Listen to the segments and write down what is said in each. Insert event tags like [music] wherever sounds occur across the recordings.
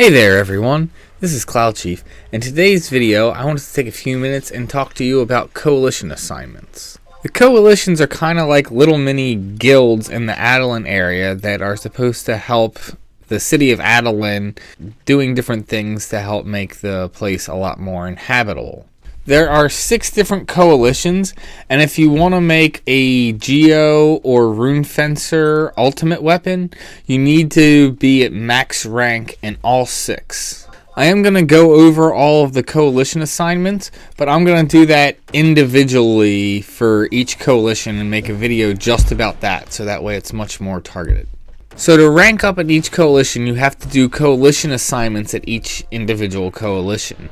Hey there everyone, this is Cloud Chief. In today's video, I wanted to take a few minutes and talk to you about coalition assignments. The coalitions are kind of like little mini guilds in the Adoulin area that are supposed to help the city of Adoulin doing different things to help make the place a lot more inhabitable. There are six different coalitions, and if you want to make a Geo or Rune Fencer ultimate weapon, you need to be at max rank in all six. I am going to go over all of the coalition assignments, but I'm going to do that individually for each coalition and make a video just about that, so that way it's much more targeted. So to rank up at each coalition, you have to do coalition assignments at each individual coalition.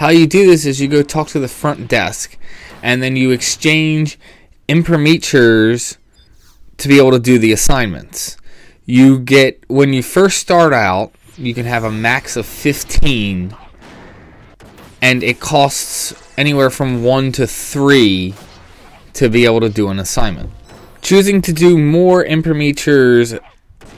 How you do this is you go talk to the front desk, and then you exchange imprimaturs to be able to do the assignments. You get when you first start out, you can have a max of 15 and it costs anywhere from 1 to 3 to be able to do an assignment. Choosing to do more imprimaturs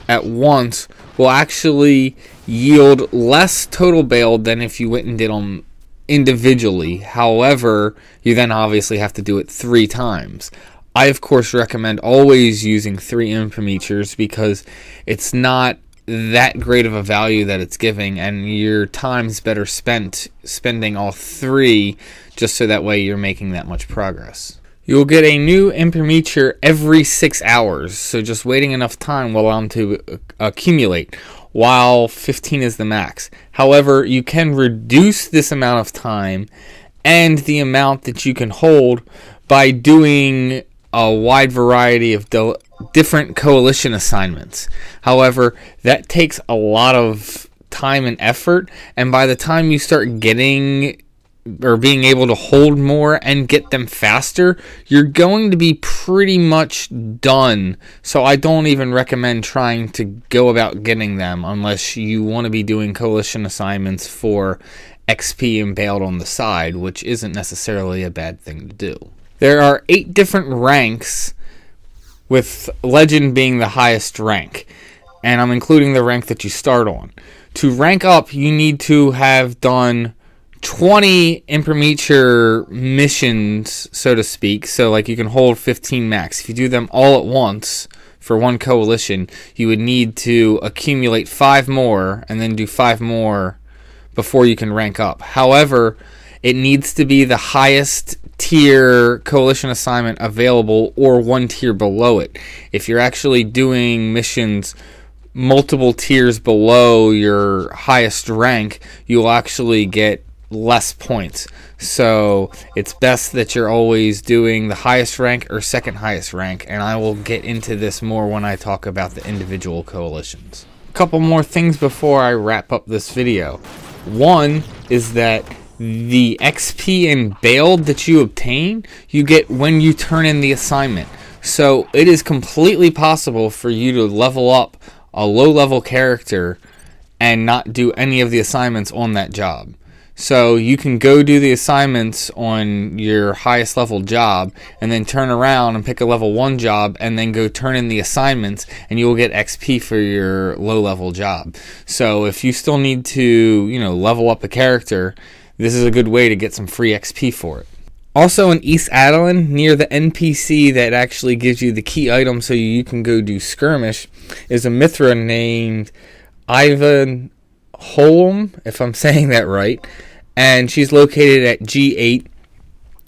at once will actually yield less total bayld than if you went and did them individually. However, you then obviously have to do it three times. I, of course, recommend always using three imprimaturs because it's not that great of a value that it's giving, and your time's better spent spending all three just so that way you're making that much progress. You'll get a new imprimatur every six hours, so just waiting enough time will allow them to uh, accumulate while 15 is the max. However, you can reduce this amount of time and the amount that you can hold by doing a wide variety of different coalition assignments. However, that takes a lot of time and effort, and by the time you start getting or being able to hold more and get them faster, you're going to be pretty much done. So I don't even recommend trying to go about getting them unless you want to be doing coalition assignments for XP bayld on the side, which isn't necessarily a bad thing to do. There are eight different ranks, with Legend being the highest rank, and I'm including the rank that you start on. To rank up, you need to have done 20 imprimatur missions, so to speak. So, like, you can hold 15 max. If you do them all at once for one coalition, you would need to accumulate five more and then do five more before you can rank up. However, it needs to be the highest tier coalition assignment available or one tier below it. If you're actually doing missions multiple tiers below your highest rank, you'll actually get less points. So it's best that you're always doing the highest rank or second highest rank, and I will get into this more when I talk about the individual coalitions. A couple more things before I wrap up this video. One is that the XP and bayld that you obtain, you get when you turn in the assignment. So it is completely possible for you to level up a low level character and not do any of the assignments on that job. So you can go do the assignments on your highest level job and then turn around and pick a level 1 job and then go turn in the assignments and you will get XP for your low level job. So if you still need to, you know, level up a character, this is a good way to get some free XP for it. Also in East Adoulin, near the NPC that actually gives you the key item so you can go do skirmish, is a Mithra named Ivan Holm, if I'm [laughs] saying that right, and she's located at G8.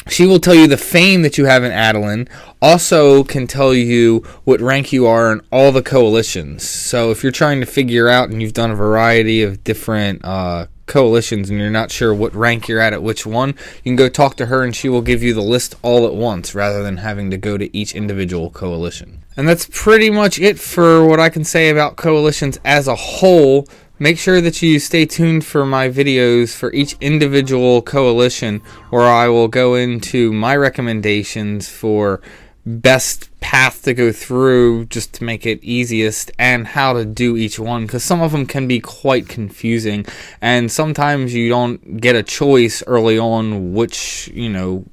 She will tell you the fame that you have in Adoulin. Also, can tell you what rank you are in all the coalitions. So, if you're trying to figure out and you've done a variety of different uh, coalitions and you're not sure what rank you're at at which one, you can go talk to her and she will give you the list all at once rather than having to go to each individual coalition. And that's pretty much it for what I can say about coalitions as a whole. Make sure that you stay tuned for my videos for each individual coalition where I will go into my recommendations for best path to go through just to make it easiest and how to do each one because some of them can be quite confusing and sometimes you don't get a choice early on which you know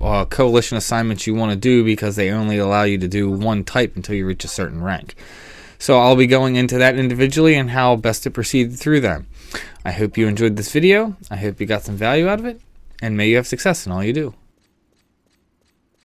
uh, coalition assignments you want to do because they only allow you to do one type until you reach a certain rank So I'll be going into that individually and how best to proceed through them. I hope you enjoyed this video. I hope you got some value out of it, and may you have success in all you do.